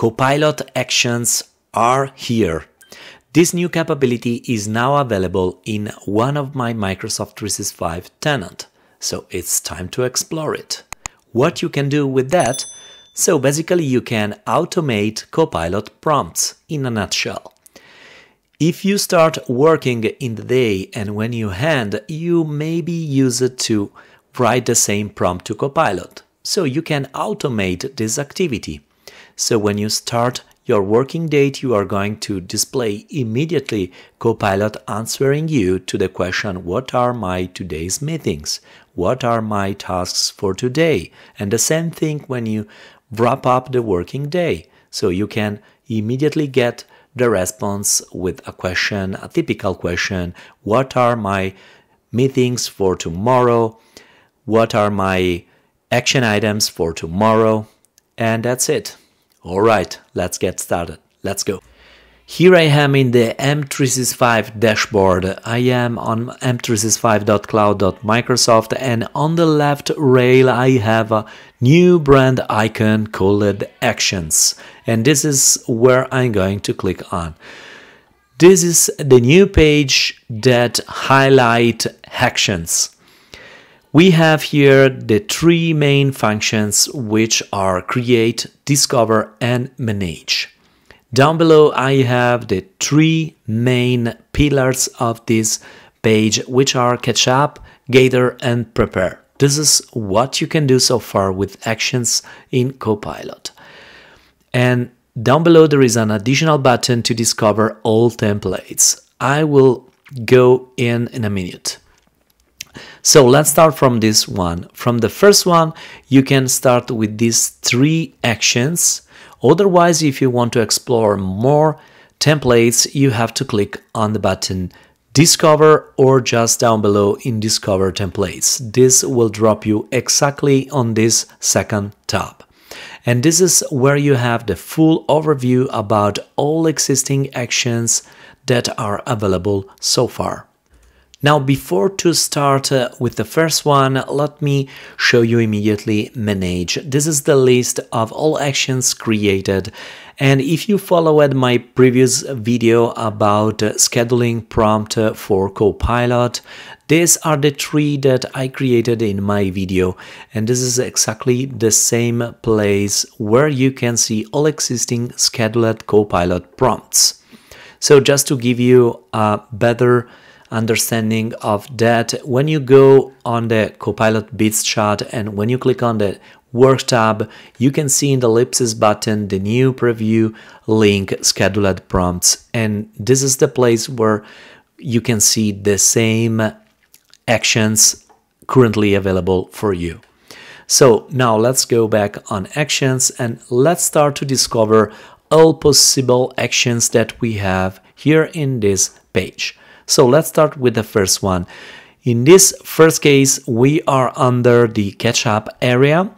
Copilot actions are here. This new capability is now available in one of my Microsoft 365 tenant, so it's time to explore it. What you can do with that? So basically you can automate Copilot prompts in a nutshell. If you start working in the day and when you hand, you maybe use it to write the same prompt to Copilot. So you can automate this activity. So when you start your working date, you are going to display immediately Copilot answering you to the question, what are my today's meetings? What are my tasks for today? And the same thing when you wrap up the working day. So you can immediately get the response with a question, a typical question, what are my meetings for tomorrow? What are my action items for tomorrow? And that's it. All right, let's get started. Let's go. Here I am in the M365 dashboard. I am on m365.cloud.microsoft and on the left rail I have a new brand icon called Actions. And this is where I'm going to click on. This is the new page that highlight actions. We have here the three main functions which are create, discover and manage. Down below I have the three main pillars of this page which are catch up, gather and prepare. This is what you can do so far with actions in Copilot. And down below there is an additional button to discover all templates. I will go in in a minute. So let's start from this one. From the first one, you can start with these three actions. Otherwise, if you want to explore more templates, you have to click on the button Discover or just down below in Discover templates. This will drop you exactly on this second tab. And this is where you have the full overview about all existing actions that are available so far. Now before to start uh, with the first one, let me show you immediately Manage. This is the list of all actions created and if you followed my previous video about uh, scheduling prompt uh, for Copilot, these are the three that I created in my video and this is exactly the same place where you can see all existing scheduled Copilot prompts. So just to give you a better understanding of that when you go on the Copilot BizChat and when you click on the Work tab, you can see in the ellipsis button the new preview link scheduled prompts and this is the place where you can see the same actions currently available for you. So now let's go back on actions and let's start to discover all possible actions that we have here in this page. So let's start with the first one. In this first case, we are under the catch up area.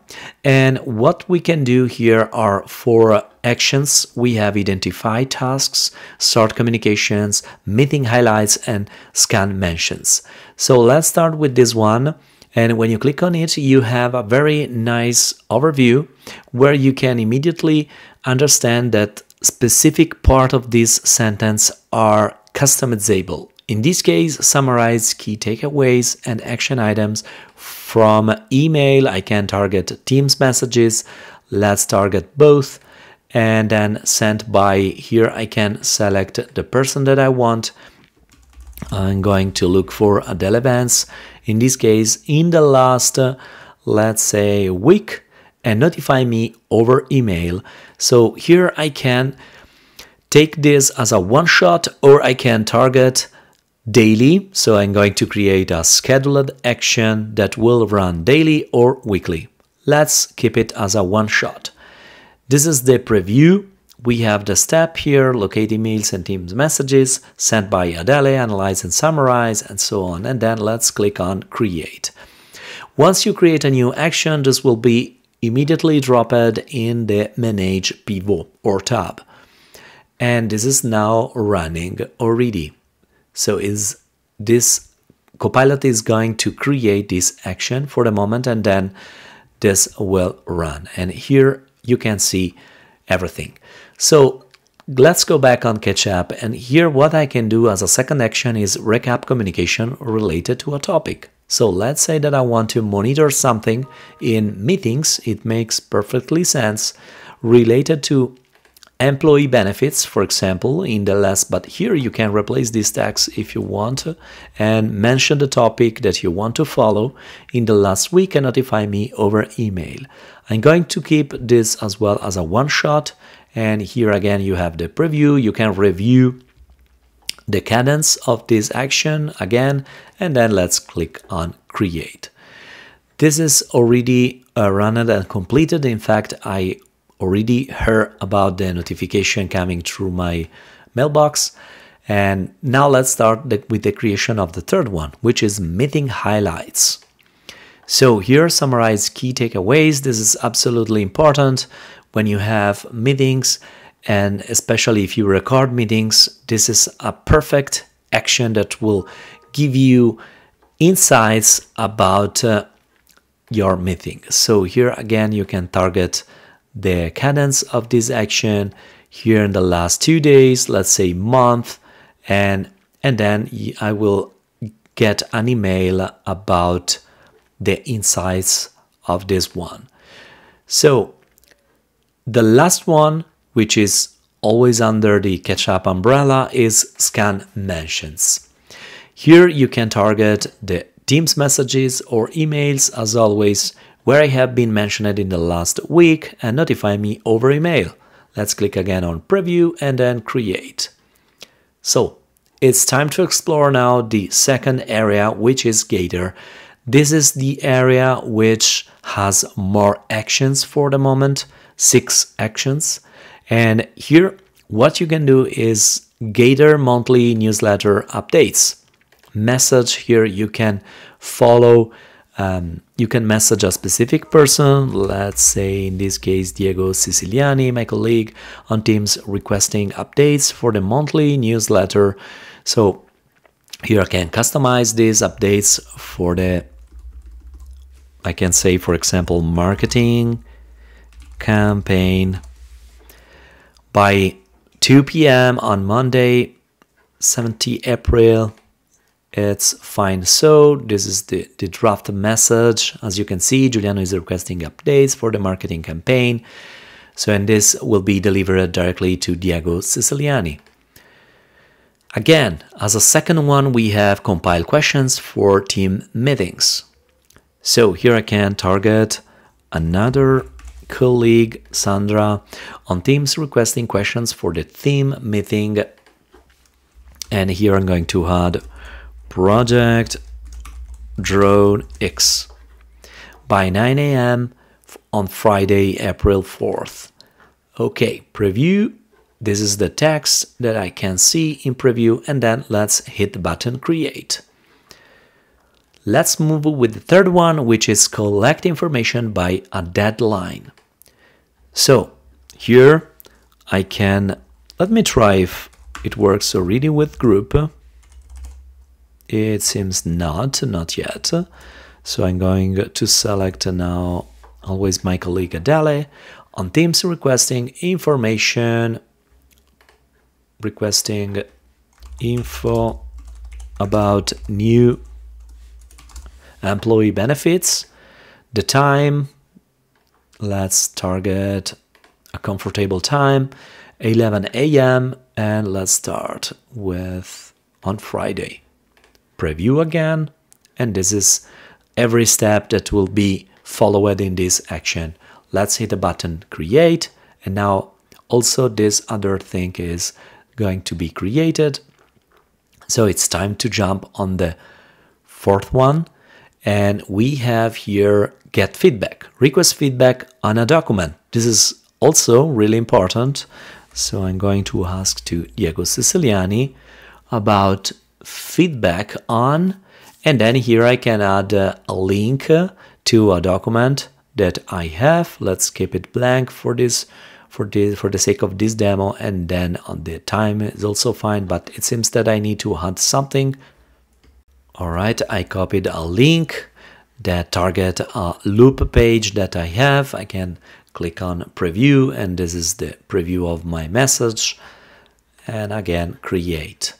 And what we can do here are four actions. We have identify tasks, start communications, meeting highlights, and scan mentions. So let's start with this one. And when you click on it, you have a very nice overview where you can immediately understand that specific part of this sentence are customizable. In this case, summarize key takeaways and action items from email. I can target Teams messages. Let's target both and then sent by here I can select the person that I want. I'm going to look for Adele Vance. In this case, in the last, let's say, week and notify me over email. So here I can take this as a one shot or I can target daily. So I'm going to create a scheduled action that will run daily or weekly. Let's keep it as a one shot. This is the preview. We have the step here, locate emails and Teams messages sent by Adele, analyze and summarize, and so on. And then let's click on create. Once you create a new action, this will be immediately dropped in the manage pivot or tab. And this is now running already. So is this Copilot is going to create this action for the moment and then this will run. And here you can see everything. So let's go back on Catch up and here what I can do as a second action is recap communication related to a topic. So let's say that I want to monitor something in meetings, it makes perfectly sense related to employee benefits, for example, in the last, but here you can replace these tags if you want and mention the topic that you want to follow in the last week and notify me over email. I'm going to keep this as well as a one shot. And here again, you have the preview. You can review the cadence of this action again, and then let's click on create. This is already uh, run and completed. In fact, I already heard about the notification coming through my mailbox. And now let's start the, with the creation of the third one, which is meeting highlights. So here summarize key takeaways. This is absolutely important when you have meetings and especially if you record meetings, this is a perfect action that will give you insights about uh, your meeting. So here again, you can target the cadence of this action here in the last two days, let's say month, and and then I will get an email about the insights of this one. So the last one which is always under the Catch up umbrella, is scan mentions. Here you can target the Teams messages or emails as always where I have been mentioned in the last week and notify me over email. Let's click again on preview and then create. So it's time to explore now the second area which is Gather. This is the area which has more actions for the moment, six actions. And here, what you can do is Gather monthly newsletter updates. Message here, you can follow, um, you can message a specific person, let's say in this case Diego Siciliani, my colleague on Teams, requesting updates for the monthly newsletter. So here I can customize these updates for the, I can say, for example, marketing campaign by 2 p.m. on Monday, 17 April. It's fine. So this is the, the draft message. As you can see, Giuliano is requesting updates for the marketing campaign. So, and this will be delivered directly to Diego Siciliani. Again, as a second one, we have compile questions for team meetings. So here I can target another colleague Sandra on Teams requesting questions for the team meeting. And here I'm going to add project drone X by 9 a.m. on Friday, April 4th. Okay, preview. This is the text that I can see in preview and then let's hit the button create. Let's move with the third one, which is collect information by a deadline. So here I can, let me try if it works already with group. It seems not, not yet. So I'm going to select now always my colleague Adele on Teams requesting information, requesting info about new employee benefits, the time, let's target a comfortable time 11 a.m. and let's start with on Friday preview again and this is every step that will be followed in this action let's hit the button create and now also this other thing is going to be created so it's time to jump on the fourth one and we have here get feedback, request feedback on a document. This is also really important. So I'm going to ask to Diego Siciliani about feedback on, and then here I can add uh, a link to a document that I have. Let's keep it blank for this for the for the sake of this demo and then on the time is also fine but it seems that I need to add something all right I copied a link that target a loop page that I have. I can click on preview and this is the preview of my message and again create.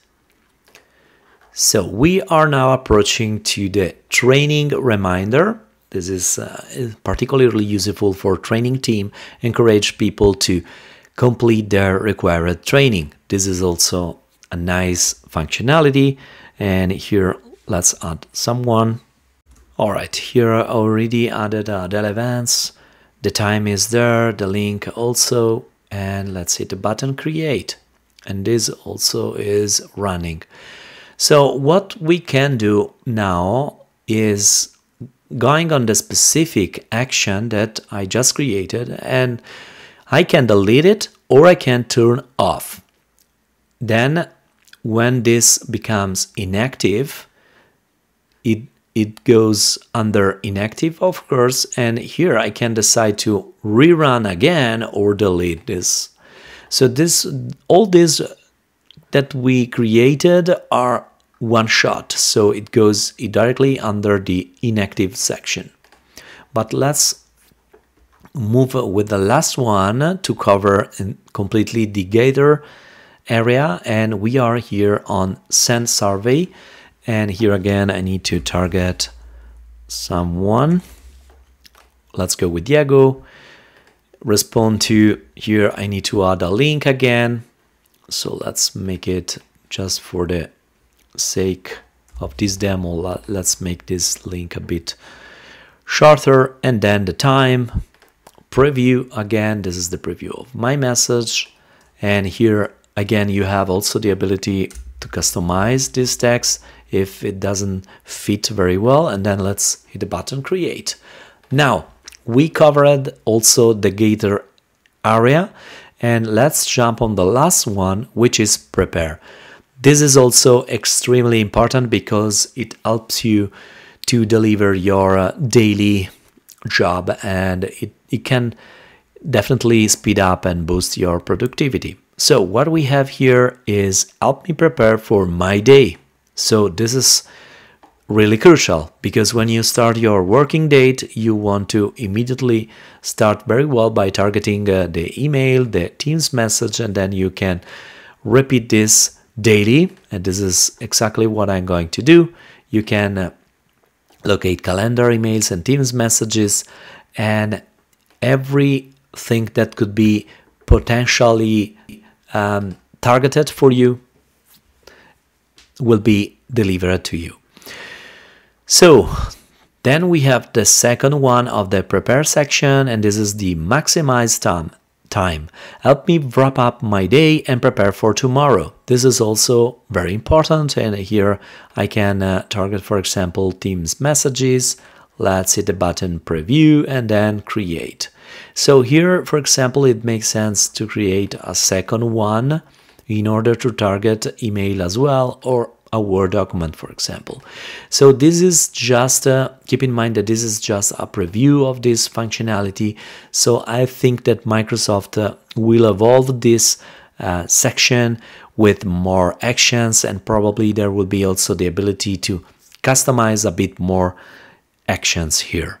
So we are now approaching to the training reminder. This is uh, particularly useful for training team, encourage people to complete their required training. This is also a nice functionality and here let's add someone. Alright, here I already added uh, the events, the time is there, the link also and let's hit the button create and this also is running. So what we can do now is going on the specific action that I just created and I can delete it or I can turn off. Then when this becomes inactive, it it goes under inactive of course and here I can decide to rerun again or delete this so this all these that we created are one shot, so it goes directly under the inactive section. But let's move with the last one to cover completely the Gather area. And we are here on send survey. And here again I need to target someone. Let's go with Diego. Respond to here I need to add a link again so let's make it just for the sake of this demo let's make this link a bit shorter and then the time preview. Again this is the preview of my message. And here again you have also the ability to customize this text if it doesn't fit very well. And then let's hit the button create. Now we covered also the gather area and let's jump on the last one which is prepare. This is also extremely important because it helps you to deliver your uh, daily job and it, it can definitely speed up and boost your productivity. So what we have here is help me prepare for my day. So this is really crucial because when you start your working date, you want to immediately start very well by targeting uh, the email, the Teams message, and then you can repeat this daily. And this is exactly what I'm going to do. You can uh, locate calendar emails and Teams messages and everything that could be potentially um, targeted for you will be delivered to you. So then we have the second one of the prepare section and this is the maximize time. Time. Help me wrap up my day and prepare for tomorrow. This is also very important and here I can uh, target for example Teams messages. Let's hit the button preview and then create. So here for example it makes sense to create a second one in order to target email as well or a Word document, for example. So this is just, uh, keep in mind that this is just a preview of this functionality. So I think that Microsoft uh, will evolve this uh, section with more actions and probably there will be also the ability to customize a bit more actions here.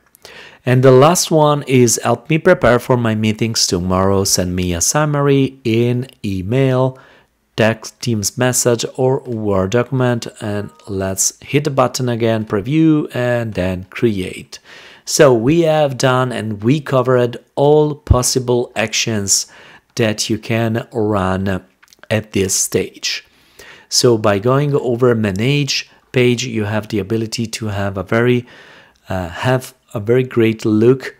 And the last one is help me prepare for my meetings tomorrow. Send me a summary in email text Teams message or Word document and let's hit the button again, preview and then create. So we have done and we covered all possible actions that you can run at this stage. So by going over manage page, you have the ability to have a very uh, have a very great look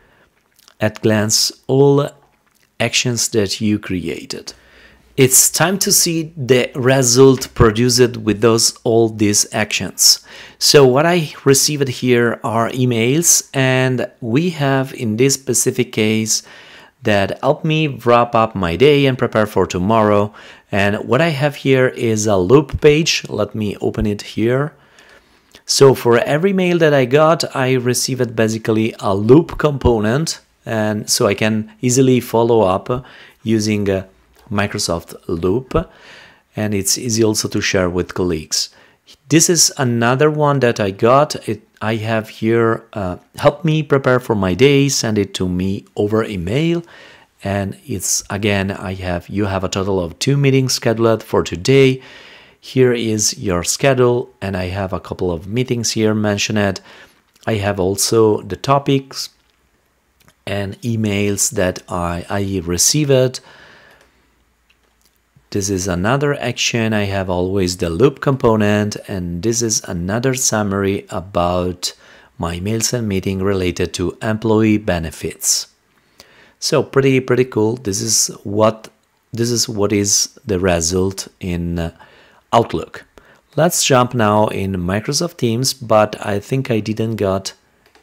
at glance all actions that you created it's time to see the result produced with those all these actions. So what I received here are emails and we have in this specific case that help me wrap up my day and prepare for tomorrow. And what I have here is a loop page. Let me open it here. So for every mail that I got, I received basically a loop component and so I can easily follow up using uh, Microsoft Loop and it's easy also to share with colleagues. This is another one that I got. It, I have here uh, help me prepare for my day, send it to me over email. And it's again, I have you have a total of two meetings scheduled for today. Here is your schedule, and I have a couple of meetings here mentioned. I have also the topics and emails that I, I received. This is another action. I have always the loop component, and this is another summary about my mails and meeting related to employee benefits. So pretty pretty cool. This is what this is what is the result in uh, Outlook. Let's jump now in Microsoft Teams, but I think I didn't got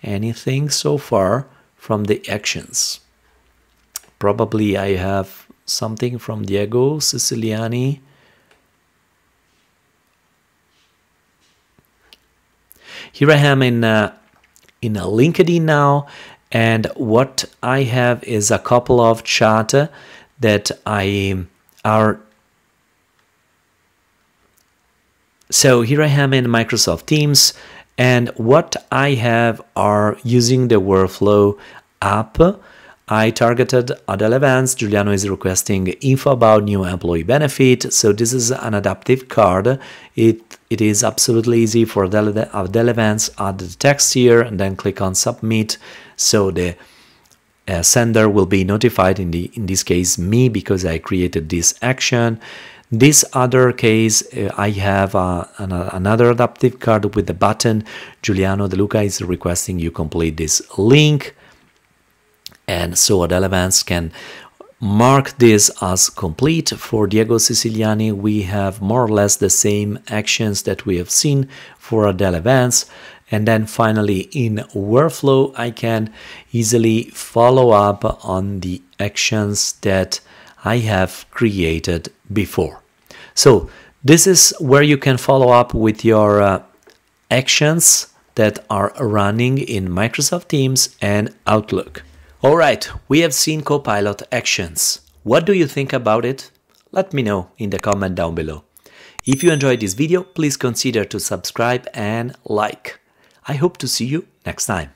anything so far from the actions. Probably I have something from Diego Siciliani. Here I am in uh, in a LinkedIn now, and what I have is a couple of chat that I are so here I am in Microsoft Teams and what I have are using the workflow app I targeted Adele Vance. Giuliano is requesting info about new employee benefit. So this is an adaptive card. It it is absolutely easy for Adele, Vance. Add the text here and then click on submit. So the uh, sender will be notified in the in this case me because I created this action. This other case, uh, I have uh, an, another adaptive card with the button. Giuliano De Luca is requesting you complete this link and so Adele Vance can mark this as complete. For Diego Siciliani, we have more or less the same actions that we have seen for Adele Vance. And then finally in workflow, I can easily follow up on the actions that I have created before. So this is where you can follow up with your uh, actions that are running in Microsoft Teams and Outlook. Alright, we have seen Copilot actions. What do you think about it? Let me know in the comment down below. If you enjoyed this video, please consider to subscribe and like. I hope to see you next time.